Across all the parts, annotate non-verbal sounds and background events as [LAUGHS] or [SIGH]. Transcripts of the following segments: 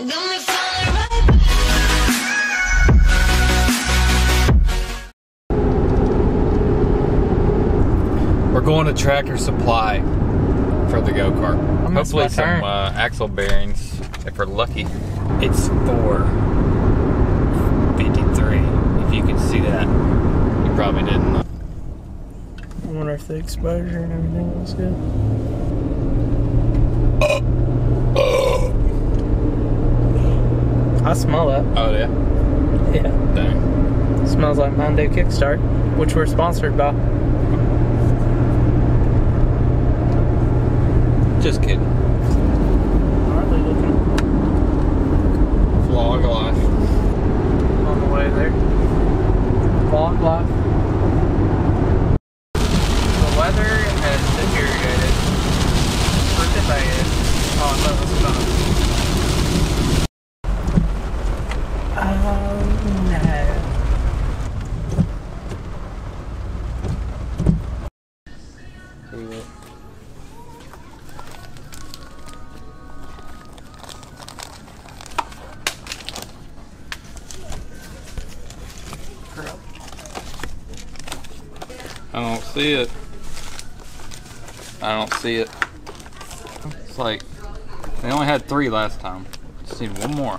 We're going to Tractor Supply for the go kart. Hopefully, some uh, axle bearings if we're lucky. It's four fifty-three. If you can see that, you probably didn't. I wonder if the exposure and everything was good. [LAUGHS] I smell that. Oh yeah, Yeah. dang. smells like Mountain Dew Kickstart, which we're sponsored by. Just kidding. Looking Vlog life. on the way there? Vlog life. See it. I don't see it. It's like they only had three last time. Just need one more.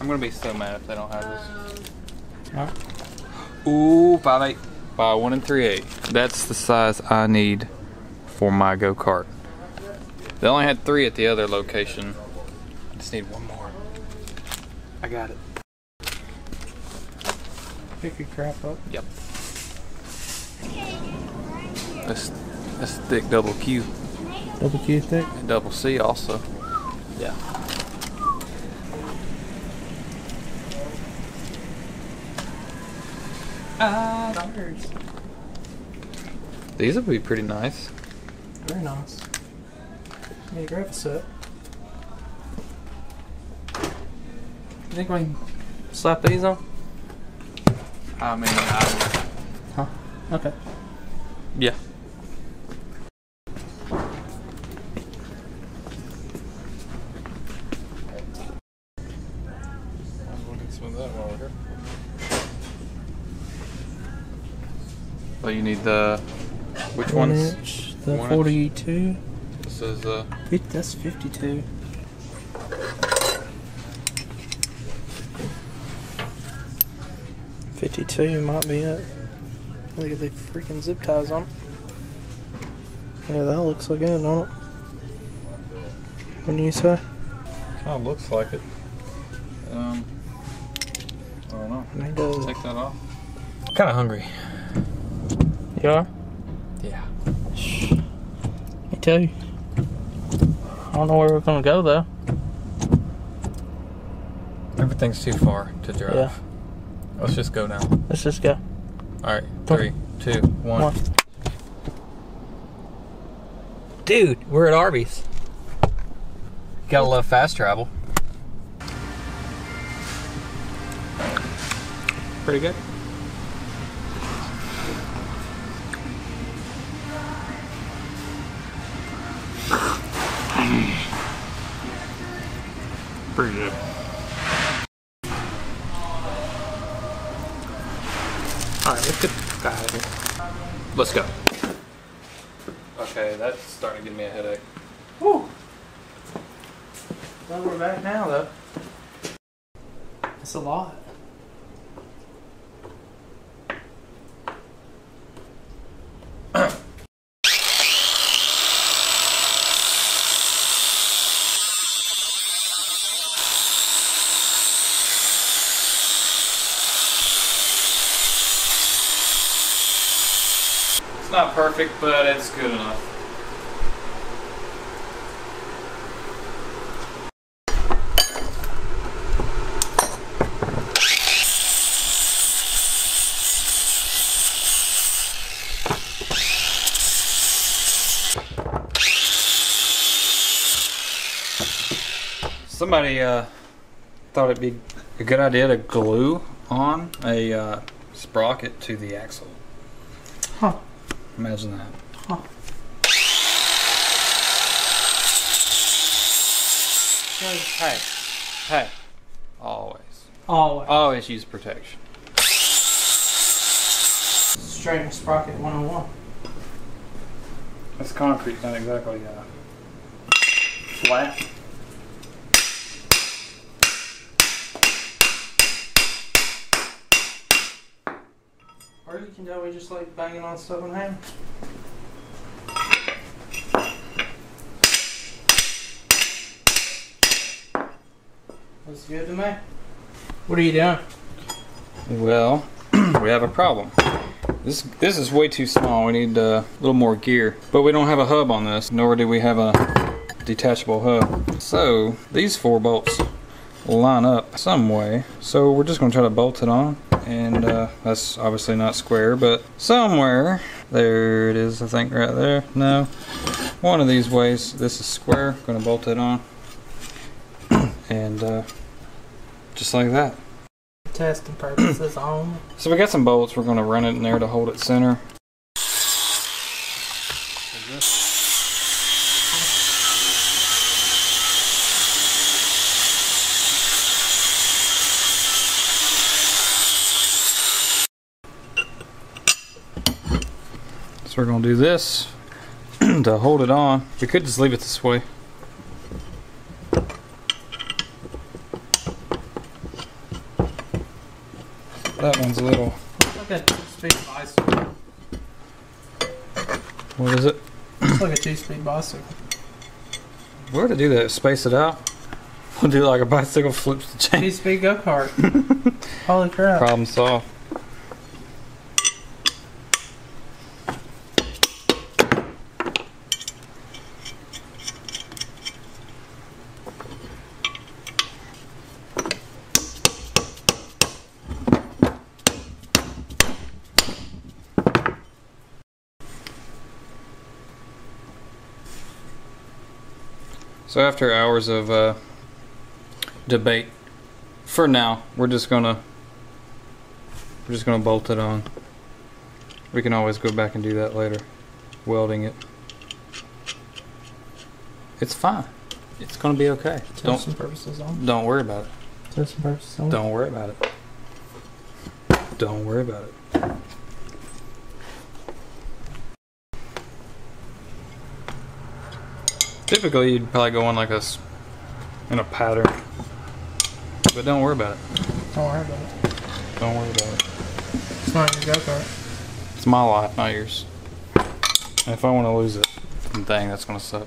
I'm gonna be so mad if they don't have this. Alright. Ooh, five eight, five one and three eight. That's the size I need for my go kart. They only had three at the other location. I just need one more. I got it. Pick your crap up. Yep. This this thick double Q Double Q thick. and double C also. Yeah. Ah, dollars. These would be pretty nice. Very nice. Yeah, grab a set. You think we can slap these on? I mean, I, Huh? Okay. yeah. So you need the which One one's inch. The one inch? 42. this is uh Fif- That's 52. Fifty-two might be it. Look at the freaking zip ties on. it. Yeah, that looks so good, don't it? Wouldn't you say? kind of looks like it. Um, I don't know. I mean, does Take that off. Kind of hungry. You are? Yeah. Me too. I don't know where we're gonna go though. Everything's too far to drive. Yeah. Let's just go now. Let's just go. All right, three, two, one. One. Dude, we're at Arby's. Gotta love fast travel. Pretty good. Pretty good. Alright, let's get the out of here. Let's go. Okay, that's starting to give me a headache. Woo! Well, we're back now though. It's a lot. Not perfect, but it's good enough. Somebody uh, thought it'd be a good idea to glue on a uh, sprocket to the axle. Huh. Imagine that. Huh. Hey, Hey, always, Always. always use protection. Straighten sprocket 101. It's concrete, not exactly uh, flat. Or you can tell we just like banging on stuff in hand. Looks good to me. What are you doing? Well, [CLEARS THROAT] we have a problem. This this is way too small. We need uh, a little more gear, but we don't have a hub on this, nor do we have a detachable hub. So these four bolts line up some way. So we're just going to try to bolt it on, and uh, that's obviously not square, but somewhere there it is. I think right there. No, one of these ways. This is square. Going to bolt it on, [CLEARS THROAT] and uh, just like that. Testing purposes only. So we got some bolts. We're going to run it in there to hold it center. So we're going to do this [CLEARS THROAT] to hold it on. We could just leave it this way. That one's a little. It's like a two-speed bicycle. What is it? It's like a two-speed bicycle. [CLEARS THROAT] Where to do that? Space it out. [LAUGHS] We'll do like a bicycle flips the chain. Two-speed go-kart. [LAUGHS] Holy crap. Problem solved. So after hours of uh, debate, for now, we're just gonna we're just gonna bolt it on. We can always go back and do that later, welding it. It's fine. It's gonna be okay. Don't Testing purposes only. don't worry about it. Testing purposes only. Don't worry about it. Don't worry about it. Typically, you'd probably go in like a s- in a pattern, but don't worry about it. Don't worry about it. Don't worry about it. It's not your go-kart. It's my life, not yours. And if I want to lose it, then dang, that's gonna suck.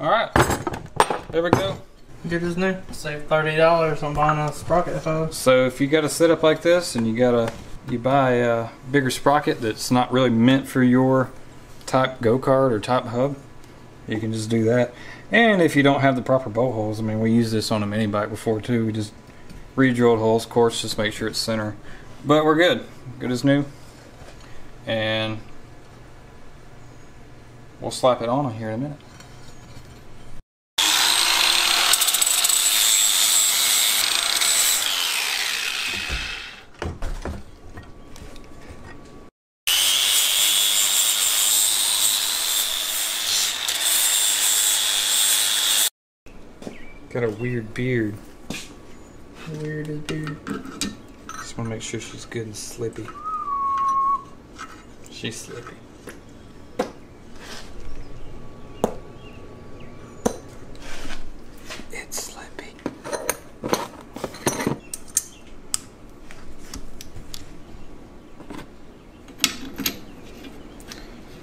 All right, there we Good as new. Save thirty dollars on buying a sprocket hose. So if you got a setup like this and you got a you buy a bigger sprocket that's not really meant for your type go kart or type hub, you can just do that. And if you don't have the proper bolt holes, I mean, we used this on a mini bike before too. We just re-drilled holes, of course, just make sure it's center. But we're good, good as new. And we'll slap it on here in a minute. Got a weird beard. Weird dude. Just want to make sure she's good and slippy. She's slippy. It's slippy.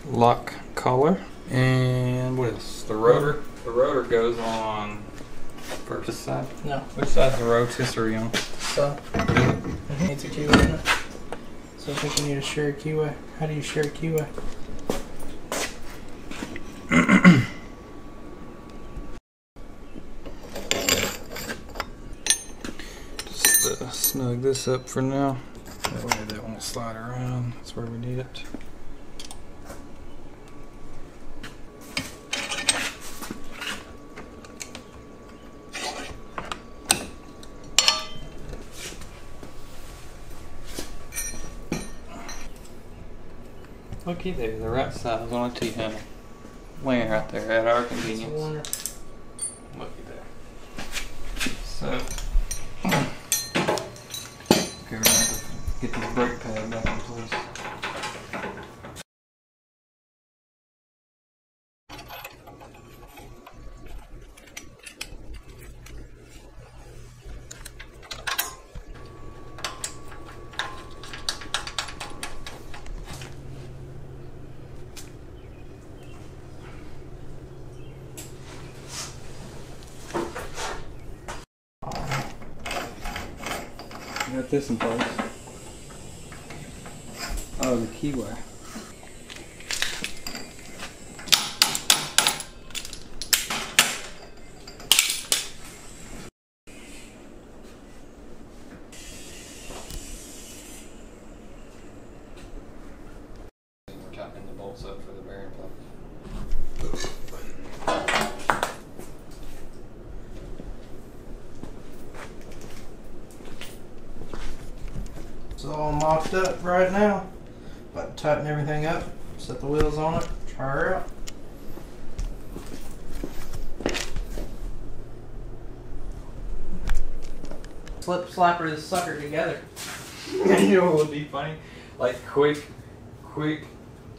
Lock collar. And what else? The rotor. The rotor goes on first side. No. Which side's the rotisserie on? So it needs a keyway in it. So I think you need a shared keyway. How do you share a keyway? Just uh, snug this up for now. That way that won't slide around. That's where we need it. Looky there, the right size on a T handle. Laying right there at our convenience. Looky there. So, okay, we're gonna have to get this brake pad back in place. Got this in place. Oh, the keyway. We're tightening the bolts up for the bearing plug. It's all mocked up right now. About to tighten everything up, set the wheels on it, try her out. Slip slapper this sucker together. [LAUGHS] you know what would be funny? Like quick, quick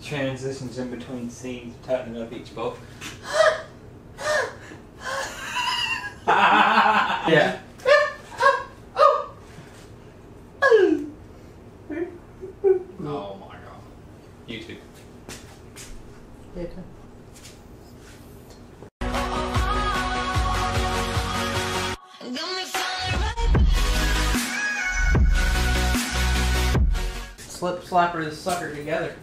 transitions in between scenes, tightening up each bolt. [LAUGHS] [LAUGHS] yeah. This sucker together.